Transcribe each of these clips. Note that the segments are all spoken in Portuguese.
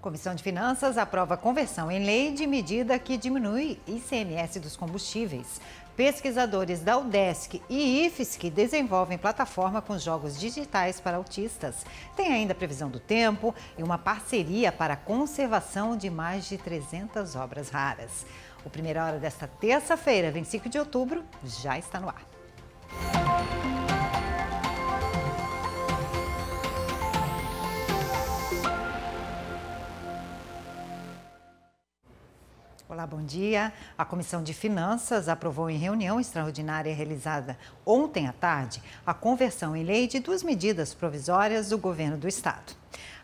Comissão de Finanças aprova conversão em lei de medida que diminui ICMS dos combustíveis. Pesquisadores da UDESC e IFSC desenvolvem plataforma com jogos digitais para autistas. Tem ainda previsão do tempo e uma parceria para a conservação de mais de 300 obras raras. O Primeira Hora desta terça-feira, 25 de outubro, já está no ar. Bom dia. A Comissão de Finanças aprovou em reunião extraordinária realizada ontem à tarde a conversão em lei de duas medidas provisórias do governo do estado.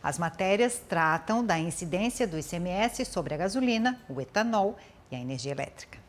As matérias tratam da incidência do ICMS sobre a gasolina, o etanol e a energia elétrica.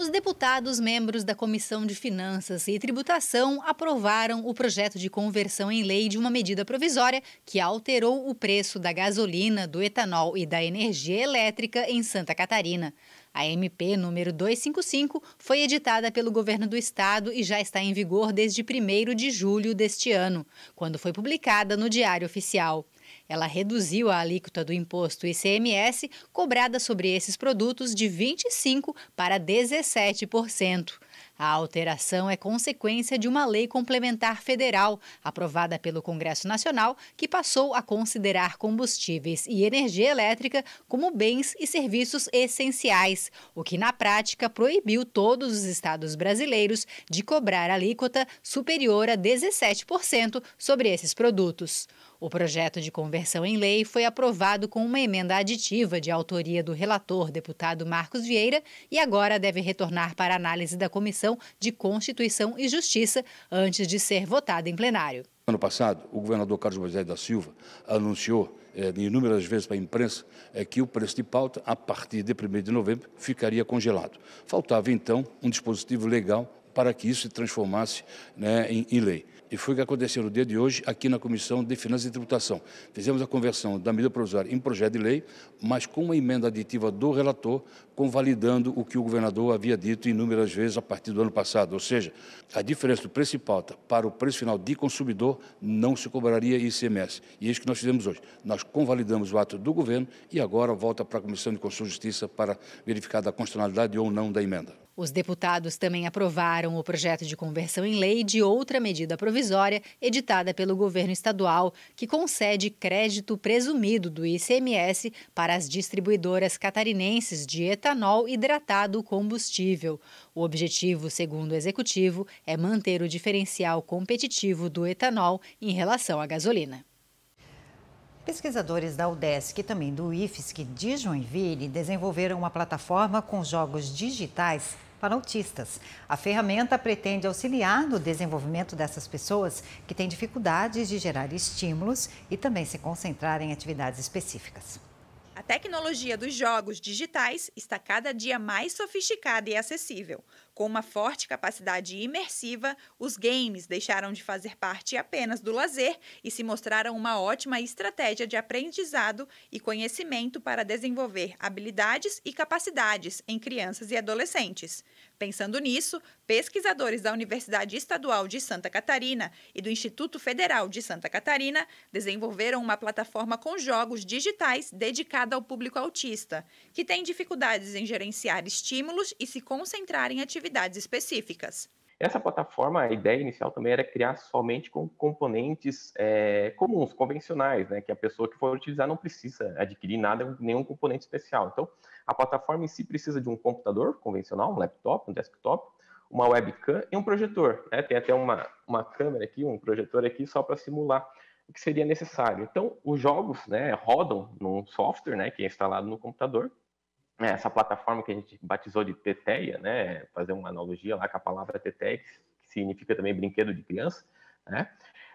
Os deputados membros da Comissão de Finanças e Tributação aprovaram o projeto de conversão em lei de uma medida provisória que alterou o preço da gasolina, do etanol e da energia elétrica em Santa Catarina. A MP número 255 foi editada pelo governo do estado e já está em vigor desde 1 de julho deste ano, quando foi publicada no Diário Oficial. Ela reduziu a alíquota do imposto ICMS cobrada sobre esses produtos de 25% para 17%. A alteração é consequência de uma lei complementar federal, aprovada pelo Congresso Nacional, que passou a considerar combustíveis e energia elétrica como bens e serviços essenciais, o que na prática proibiu todos os estados brasileiros de cobrar alíquota superior a 17% sobre esses produtos. O projeto de conversão em lei foi aprovado com uma emenda aditiva de autoria do relator, deputado Marcos Vieira, e agora deve retornar para análise da Comissão de Constituição e Justiça antes de ser votado em plenário. Ano passado, o governador Carlos Moisés da Silva anunciou é, inúmeras vezes para a imprensa é, que o preço de pauta, a partir de 1 de novembro, ficaria congelado. Faltava, então, um dispositivo legal para que isso se transformasse né, em, em lei. E foi o que aconteceu no dia de hoje aqui na Comissão de Finanças e Tributação. Fizemos a conversão da medida provisória em projeto de lei, mas com uma emenda aditiva do relator, convalidando o que o governador havia dito inúmeras vezes a partir do ano passado. Ou seja, a diferença do preço de pauta para o preço final de consumidor não se cobraria ICMS. E é isso que nós fizemos hoje. Nós convalidamos o ato do governo e agora volta para a Comissão de Constituição e Justiça para verificar a constitucionalidade ou não da emenda. Os deputados também aprovaram o projeto de conversão em lei de outra medida provisória editada pelo governo estadual, que concede crédito presumido do ICMS para as distribuidoras catarinenses de etanol hidratado combustível. O objetivo, segundo o executivo, é manter o diferencial competitivo do etanol em relação à gasolina. Pesquisadores da UDESC e também do IFSC de Joinville desenvolveram uma plataforma com jogos digitais para autistas. A ferramenta pretende auxiliar no desenvolvimento dessas pessoas que têm dificuldades de gerar estímulos e também se concentrar em atividades específicas. A tecnologia dos jogos digitais está cada dia mais sofisticada e acessível. Com uma forte capacidade imersiva, os games deixaram de fazer parte apenas do lazer e se mostraram uma ótima estratégia de aprendizado e conhecimento para desenvolver habilidades e capacidades em crianças e adolescentes. Pensando nisso, pesquisadores da Universidade Estadual de Santa Catarina e do Instituto Federal de Santa Catarina desenvolveram uma plataforma com jogos digitais dedicada ao público autista, que tem dificuldades em gerenciar estímulos e se concentrar em atividades específicas. Essa plataforma, a ideia inicial também era criar somente com componentes é, comuns, convencionais, né, que a pessoa que for utilizar não precisa adquirir nada, nenhum componente especial. Então, a plataforma em si precisa de um computador convencional, um laptop, um desktop, uma webcam e um projetor. Né? Tem até uma, uma câmera aqui, um projetor aqui, só para simular o que seria necessário. Então, os jogos né, rodam num software né, que é instalado no computador, essa plataforma que a gente batizou de Teteia, né, fazer uma analogia lá com a palavra Teteia, que significa também brinquedo de criança, né,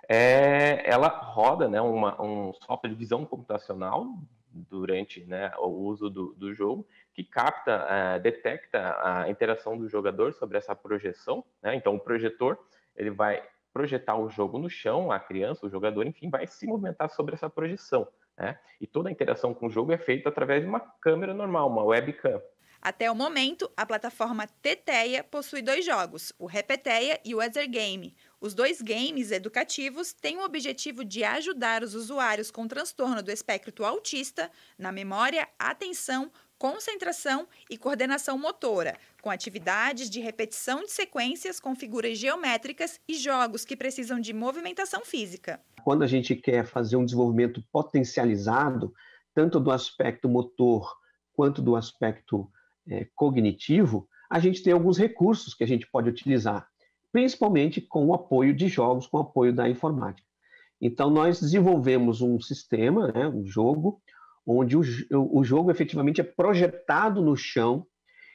é, ela roda né, uma, um software de visão computacional durante né, o uso do, do, jogo, que capta, uh, detecta a interação do jogador sobre essa projeção. Né? Então, o projetor ele vai projetar o jogo no chão, a criança, o jogador, enfim, vai se movimentar sobre essa projeção. Né? E toda a interação com o jogo é feita através de uma câmera normal, uma webcam. Até o momento, a plataforma Teteia possui dois jogos, o Repeteia e o Ether Game. Os dois games educativos têm o objetivo de ajudar os usuários com transtorno do espectro autista na memória, atenção, concentração e coordenação motora, com atividades de repetição de sequências com figuras geométricas e jogos que precisam de movimentação física. Quando a gente quer fazer um desenvolvimento potencializado, tanto do aspecto motor quanto do aspecto é, cognitivo, a gente tem alguns recursos que a gente pode utilizar, principalmente com o apoio de jogos, com o apoio da informática. Então, nós desenvolvemos um sistema, né, um jogo, onde o, o jogo efetivamente é projetado no chão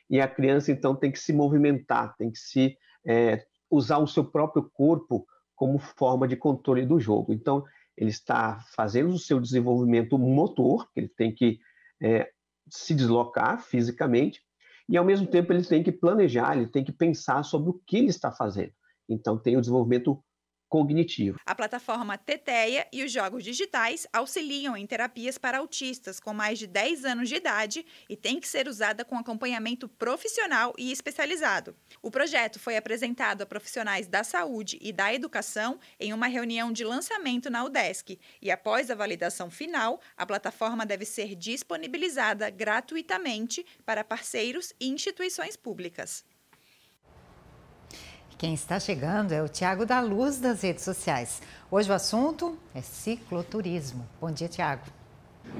e a criança então tem que se movimentar, tem que se é, usar o seu próprio corpo como forma de controle do jogo. Então ele está fazendo o seu desenvolvimento motor, ele tem que é, se deslocar fisicamente e ao mesmo tempo ele tem que planejar, ele tem que pensar sobre o que ele está fazendo. Então tem o desenvolvimento cognitivo. A plataforma Teteia e os jogos digitais auxiliam em terapias para autistas com mais de 10 anos de idade e tem que ser usada com acompanhamento profissional e especializado. O projeto foi apresentado a profissionais da saúde e da educação em uma reunião de lançamento na UDESC e após a validação final, a plataforma deve ser disponibilizada gratuitamente para parceiros e instituições públicas. Quem está chegando é o Tiago da Luz das redes sociais. Hoje o assunto é cicloturismo. Bom dia, Tiago.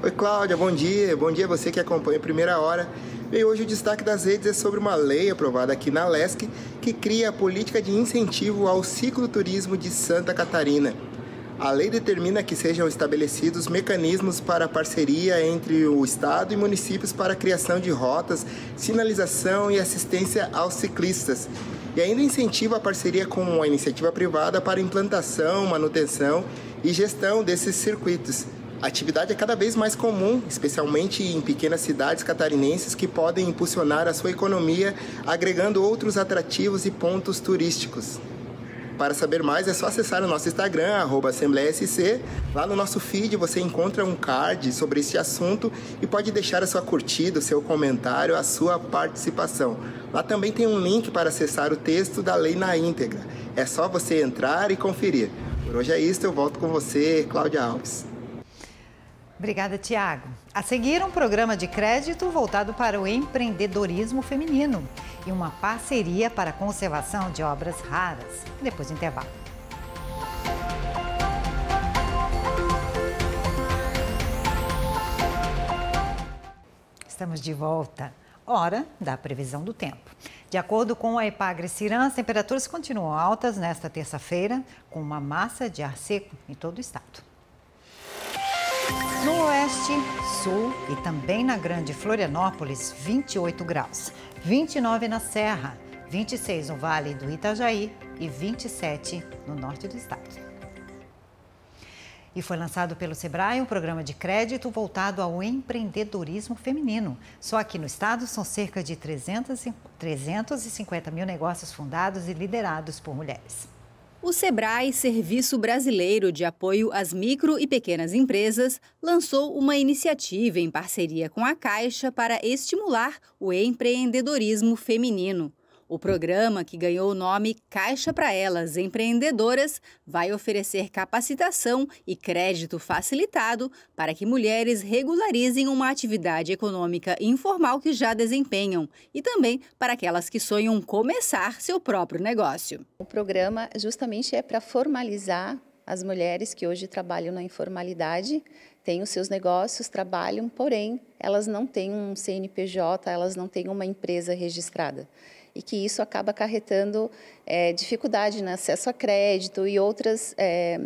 Oi, Cláudia, bom dia. Bom dia a você que acompanha a primeira hora. E hoje o destaque das redes é sobre uma lei aprovada aqui na LESC que cria a política de incentivo ao cicloturismo de Santa Catarina. A lei determina que sejam estabelecidos mecanismos para parceria entre o Estado e municípios para a criação de rotas, sinalização e assistência aos ciclistas e ainda incentiva a parceria com a iniciativa privada para implantação, manutenção e gestão desses circuitos. A atividade é cada vez mais comum, especialmente em pequenas cidades catarinenses que podem impulsionar a sua economia agregando outros atrativos e pontos turísticos. Para saber mais é só acessar o nosso Instagram, AssembleiaSC. Lá no nosso feed você encontra um card sobre este assunto e pode deixar a sua curtida, o seu comentário, a sua participação. Lá também tem um link para acessar o texto da lei na íntegra. É só você entrar e conferir. Por hoje é isso, eu volto com você, Cláudia Alves. Obrigada, Tiago. A seguir, um programa de crédito voltado para o empreendedorismo feminino e uma parceria para a conservação de obras raras. Depois do intervalo. Estamos de volta. Hora da previsão do tempo. De acordo com a Epagre Ciran, as temperaturas continuam altas nesta terça-feira, com uma massa de ar seco em todo o estado. No oeste, sul e também na grande Florianópolis, 28 graus. 29 na Serra, 26 no Vale do Itajaí e 27 no norte do estado. E foi lançado pelo Sebrae um programa de crédito voltado ao empreendedorismo feminino. Só aqui no estado são cerca de 300, 350 mil negócios fundados e liderados por mulheres. O Sebrae, Serviço Brasileiro de Apoio às Micro e Pequenas Empresas, lançou uma iniciativa em parceria com a Caixa para estimular o empreendedorismo feminino. O programa, que ganhou o nome Caixa para Elas Empreendedoras, vai oferecer capacitação e crédito facilitado para que mulheres regularizem uma atividade econômica informal que já desempenham e também para aquelas que sonham começar seu próprio negócio. O programa justamente é para formalizar as mulheres que hoje trabalham na informalidade, têm os seus negócios, trabalham, porém elas não têm um CNPJ, elas não têm uma empresa registrada e que isso acaba acarretando é, dificuldade no acesso a crédito e outras, é,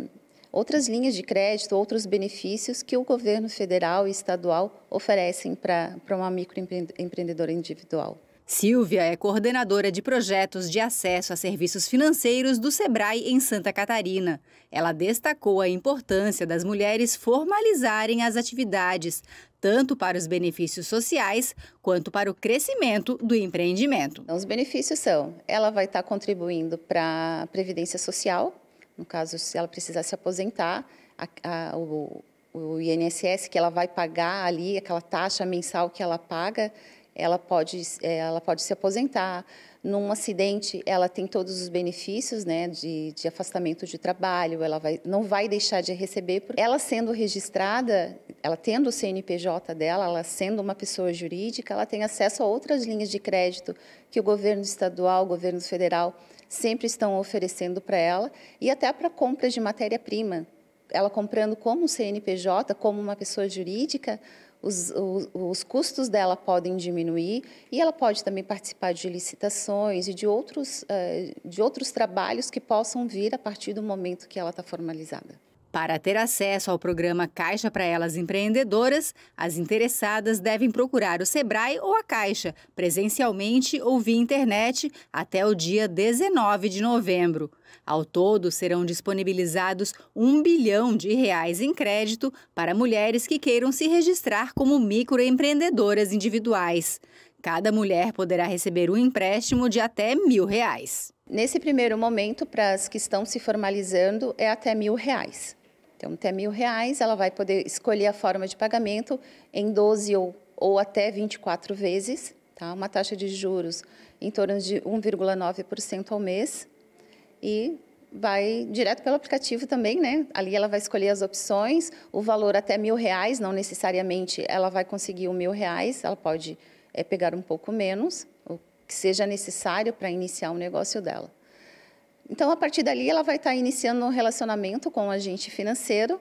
outras linhas de crédito, outros benefícios que o governo federal e estadual oferecem para uma microempreendedora individual. Silvia é coordenadora de projetos de acesso a serviços financeiros do Sebrae em Santa Catarina. Ela destacou a importância das mulheres formalizarem as atividades, tanto para os benefícios sociais quanto para o crescimento do empreendimento. Então, os benefícios são: ela vai estar contribuindo para a previdência social, no caso, se ela precisar se aposentar, a, a, o, o INSS que ela vai pagar ali, aquela taxa mensal que ela paga ela pode, é, ela pode se aposentar. Num acidente, ela tem todos os benefícios né, de, de afastamento de trabalho, ela vai, não vai deixar de receber. Ela sendo registrada, ela tendo o CNPJ dela, ela sendo uma pessoa jurídica, ela tem acesso a outras linhas de crédito que o governo estadual, o governo federal sempre estão oferecendo para ela, e até para compras de matéria-prima. Ela comprando como CNPJ, como uma pessoa jurídica, os, os, os, custos dela podem diminuir e ela pode também participar de licitações e de outros, uh, de outros trabalhos que possam vir a partir do momento que ela está formalizada. Para ter acesso ao programa Caixa para Elas Empreendedoras, as interessadas devem procurar o Sebrae ou a Caixa, presencialmente ou via internet, até o dia 19 de novembro. Ao todo, serão disponibilizados um bilhão de reais em crédito para mulheres que queiram se registrar como microempreendedoras individuais. Cada mulher poderá receber um empréstimo de até mil reais. Nesse primeiro momento, para as que estão se formalizando, é até mil reais. Então, até mil reais, ela vai poder escolher a forma de pagamento em 12 ou, ou até 24 vezes, tá? uma taxa de juros em torno de 1,9% ao mês e vai direto pelo aplicativo também, né? Ali ela vai escolher as opções, o valor até mil reais, não necessariamente ela vai conseguir o mil reais, ela pode é, pegar um pouco menos, o que seja necessário para iniciar o negócio dela. Então, a partir dali, ela vai estar iniciando um relacionamento com o agente financeiro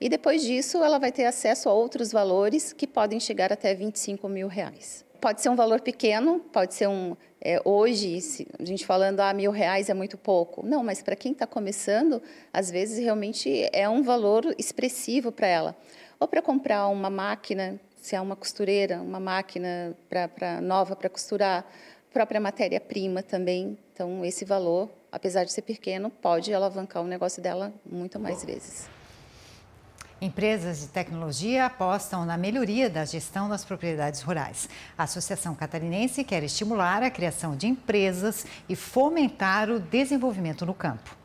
e depois disso ela vai ter acesso a outros valores que podem chegar até 25 mil reais. Pode ser um valor pequeno, pode ser um é, hoje a gente falando ah mil reais é muito pouco, não, mas para quem está começando, às vezes realmente é um valor expressivo para ela. Ou para comprar uma máquina, se é uma costureira, uma máquina pra, pra nova para costurar, própria matéria-prima também. Então esse valor apesar de ser pequeno, pode alavancar o negócio dela muito mais vezes. Empresas de tecnologia apostam na melhoria da gestão das propriedades rurais. A Associação Catarinense quer estimular a criação de empresas e fomentar o desenvolvimento no campo.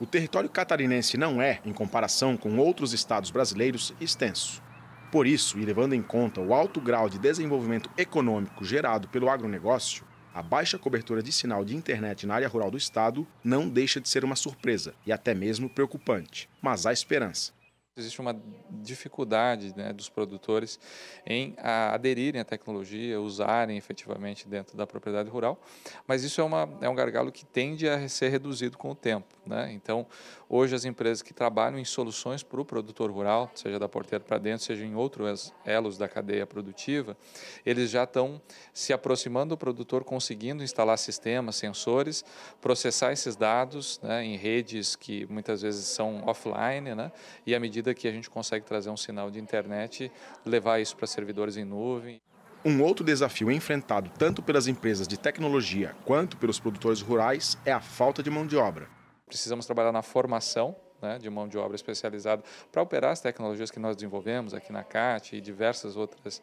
O território catarinense não é, em comparação com outros estados brasileiros, extenso. Por isso, e levando em conta o alto grau de desenvolvimento econômico gerado pelo agronegócio, a baixa cobertura de sinal de internet na área rural do estado não deixa de ser uma surpresa e até mesmo preocupante, mas há esperança. Existe uma dificuldade né, dos produtores em aderirem à tecnologia, usarem efetivamente dentro da propriedade rural, mas isso é, uma, é um gargalo que tende a ser reduzido com o tempo. Né? Então, hoje as empresas que trabalham em soluções para o produtor rural, seja da porteira para dentro, seja em outros elos da cadeia produtiva, eles já estão se aproximando do produtor, conseguindo instalar sistemas, sensores, processar esses dados né, em redes que muitas vezes são offline, né, e à medida medida que a gente consegue trazer um sinal de internet, levar isso para servidores em nuvem. Um outro desafio enfrentado tanto pelas empresas de tecnologia quanto pelos produtores rurais é a falta de mão de obra. Precisamos trabalhar na formação né, de mão de obra especializada para operar as tecnologias que nós desenvolvemos aqui na CAT e diversas outras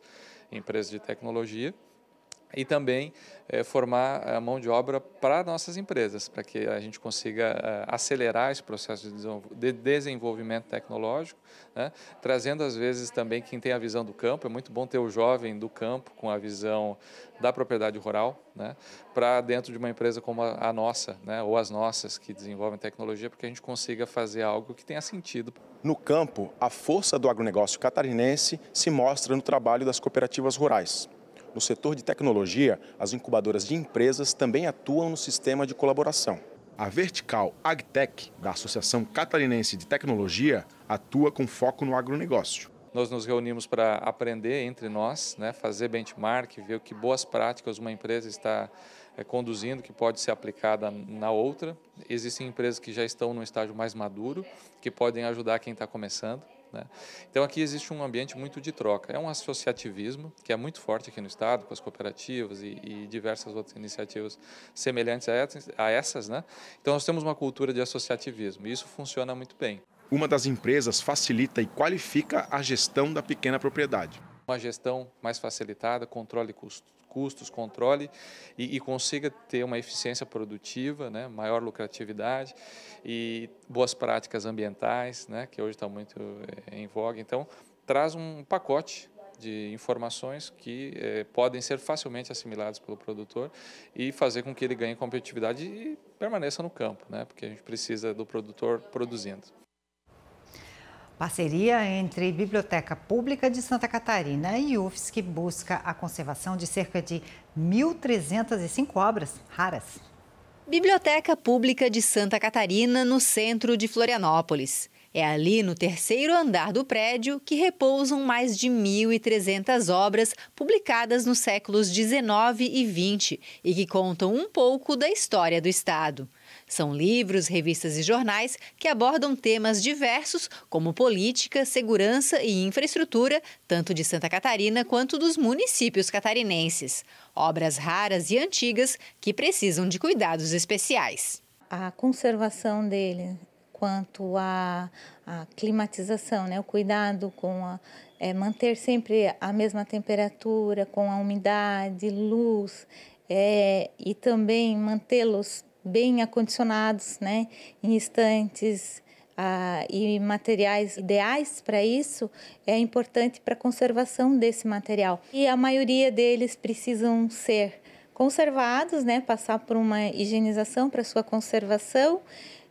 empresas de tecnologia e também é, formar a mão de obra para nossas empresas, para que a gente consiga é, acelerar esse processo de desenvolvimento tecnológico, né? trazendo às vezes também quem tem a visão do campo. É muito bom ter o jovem do campo com a visão da propriedade rural, né? para dentro de uma empresa como a, a nossa, né? ou as nossas que desenvolvem tecnologia, para que a gente consiga fazer algo que tenha sentido. No campo, a força do agronegócio catarinense se mostra no trabalho das cooperativas rurais. No setor de tecnologia, as incubadoras de empresas também atuam no sistema de colaboração. A vertical AgTech, da Associação Catarinense de Tecnologia, atua com foco no agronegócio. Nós nos reunimos para aprender entre nós, né, fazer benchmark, ver o que boas práticas uma empresa está é, conduzindo que pode ser aplicada na outra. Existem empresas que já estão no estágio mais maduro, que podem ajudar quem está começando. Né? Então aqui existe um ambiente muito de troca. É um associativismo que é muito forte aqui no estado, com as cooperativas e, e diversas outras iniciativas semelhantes a essas. Né? Então nós temos uma cultura de associativismo e isso funciona muito bem. Uma das empresas facilita e qualifica a gestão da pequena propriedade. Uma gestão mais facilitada, controle custos, controle e, e, consiga ter uma eficiência produtiva, né, maior lucratividade e boas práticas ambientais, né, que hoje está muito eh, em voga. Então, traz um pacote de informações que eh, podem ser facilmente assimiladas pelo produtor e fazer com que ele ganhe competitividade e permaneça no campo, né? porque a gente precisa do produtor produzindo. Parceria entre Biblioteca Pública de Santa Catarina e UFSC busca a conservação de cerca de 1.305 obras raras. Biblioteca Pública de Santa Catarina, no centro de Florianópolis. É ali no terceiro andar do prédio que repousam mais de 1.300 obras publicadas nos séculos 19 e 20 e que contam um pouco da história do Estado. São livros, revistas e jornais que abordam temas diversos como política, segurança e infraestrutura, tanto de Santa Catarina quanto dos municípios catarinenses. Obras raras e antigas que precisam de cuidados especiais. A conservação dele quanto à, climatização, né? o cuidado com a, é, manter sempre a mesma temperatura, com a umidade, luz, é, e também mantê-los bem acondicionados, né? em estantes ah, e materiais ideais para isso, é importante para a conservação desse material. E a maioria deles precisam ser conservados, né? passar por uma higienização para sua conservação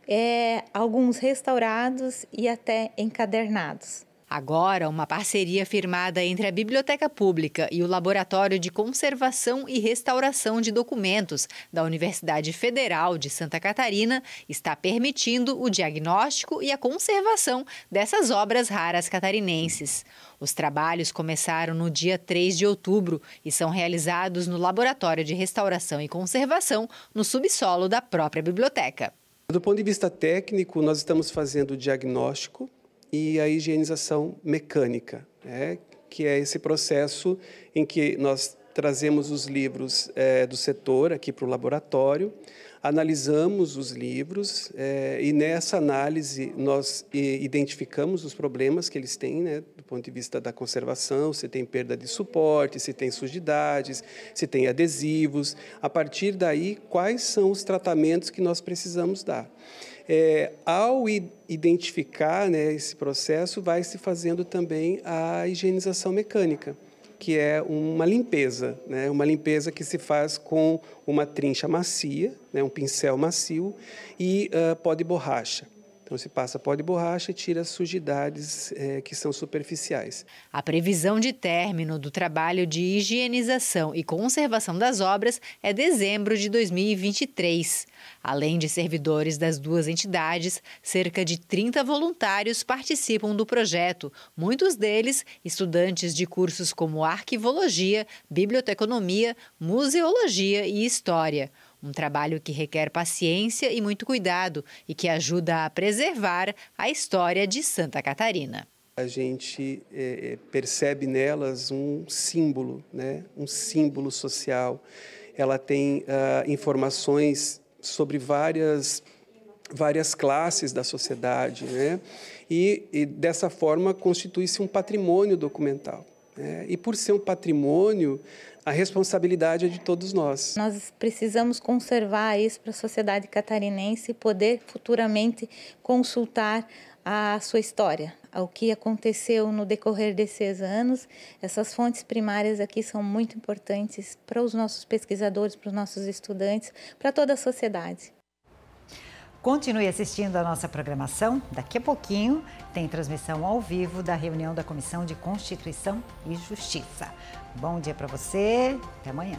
é, alguns restaurados e até encadernados. Agora, uma parceria firmada entre a Biblioteca Pública e o Laboratório de Conservação e Restauração de Documentos da Universidade Federal de Santa Catarina está permitindo o diagnóstico e a conservação dessas obras raras catarinenses. Os trabalhos começaram no dia 3 de outubro e são realizados no Laboratório de Restauração e Conservação, no subsolo da própria biblioteca. Do ponto de vista técnico, nós estamos fazendo o diagnóstico e a higienização mecânica, né? que é esse processo em que nós trazemos os livros é, do setor aqui para o laboratório, analisamos os livros é, e nessa análise nós identificamos os problemas que eles têm, né, do ponto de vista da conservação, se tem perda de suporte, se tem sujidades, se tem adesivos. A partir daí, quais são os tratamentos que nós precisamos dar? É, ao identificar né, esse processo, vai se fazendo também a higienização mecânica que é uma limpeza, né? uma limpeza que se faz com uma trincha macia, né? um pincel macio e uh, pó de borracha. Então, se passa pó de borracha e tira as sujidades é, que são superficiais. A previsão de término do trabalho de higienização e conservação das obras é dezembro de 2023. Além de servidores das duas entidades, cerca de 30 voluntários participam do projeto, muitos deles estudantes de cursos como arquivologia, biblioteconomia, museologia e história. Um trabalho que requer paciência e muito cuidado e que ajuda a preservar a história de Santa Catarina. A gente é, percebe nelas um símbolo, né? um símbolo social. Ela tem uh, informações sobre várias várias classes da sociedade, né? E, e dessa forma constitui-se um patrimônio documental. Né? E por ser um patrimônio, a responsabilidade é de todos nós. Nós precisamos conservar isso para a sociedade catarinense e poder futuramente consultar a sua história, o que aconteceu no decorrer desses anos. Essas fontes primárias aqui são muito importantes para os nossos pesquisadores, para os nossos estudantes, para toda a sociedade. Continue assistindo a nossa programação. daqui a pouquinho tem transmissão ao vivo da reunião da Comissão de Constituição e Justiça. Bom dia para você, até amanhã.